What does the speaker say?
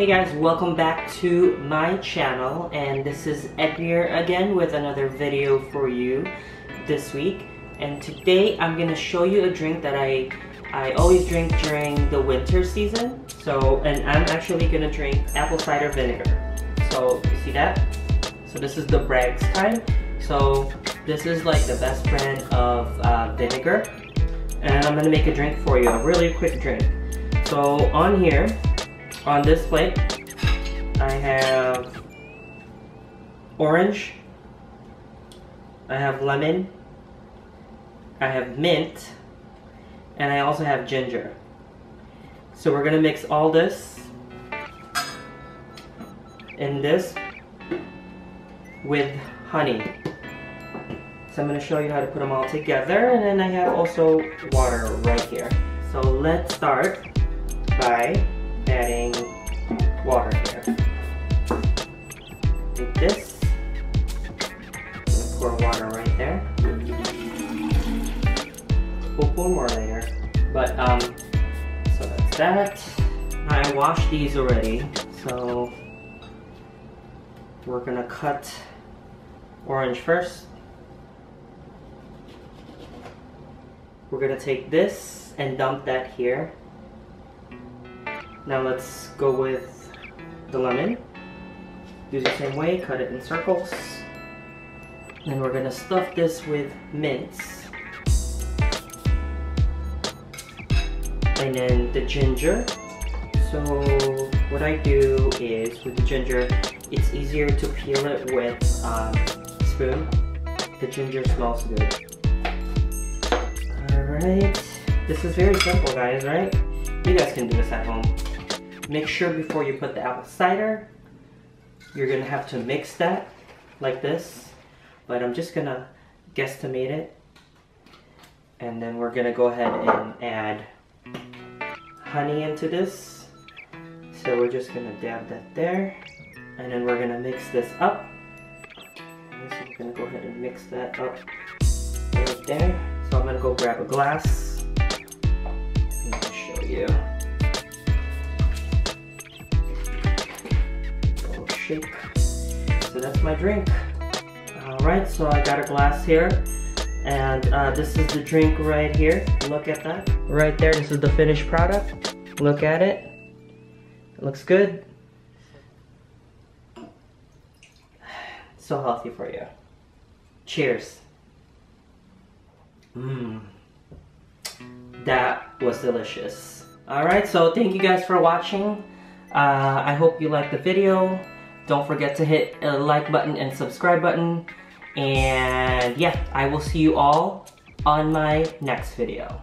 Hey guys, welcome back to my channel and this is Edmyr again with another video for you this week. And today I'm gonna show you a drink that I I always drink during the winter season. So and I'm actually gonna drink apple cider vinegar. So you see that? So this is the Bragg's kind. So this is like the best brand of uh, vinegar. And I'm gonna make a drink for you, a really quick drink. So on here on this plate, I have orange, I have lemon, I have mint, and I also have ginger. So we're gonna mix all this in this with honey. So I'm gonna show you how to put them all together and then I have also water right here. So let's start by adding water here. Take this, pour water right there. We'll pour more later. But, um, so that's that. I washed these already, so we're gonna cut orange first. We're gonna take this and dump that here. Now let's go with the lemon. Do the same way, cut it in circles. Then we're gonna stuff this with mints. And then the ginger. So what I do is with the ginger, it's easier to peel it with um, spoon. The ginger smells good. Alright, this is very simple guys, right? You guys can do this at home. Make sure before you put the apple cider, you're gonna have to mix that like this. But I'm just gonna guesstimate it. And then we're gonna go ahead and add honey into this. So we're just gonna dab that there. And then we're gonna mix this up. So we're gonna go ahead and mix that up right there. So I'm gonna go grab a glass. And show you. Shake. So that's my drink. Alright, so I got a glass here. And uh, this is the drink right here. Look at that. Right there, this is the finished product. Look at it. It looks good. So healthy for you. Cheers. Mmm. That was delicious. Alright, so thank you guys for watching. Uh, I hope you liked the video. Don't forget to hit a like button and subscribe button. And yeah, I will see you all on my next video.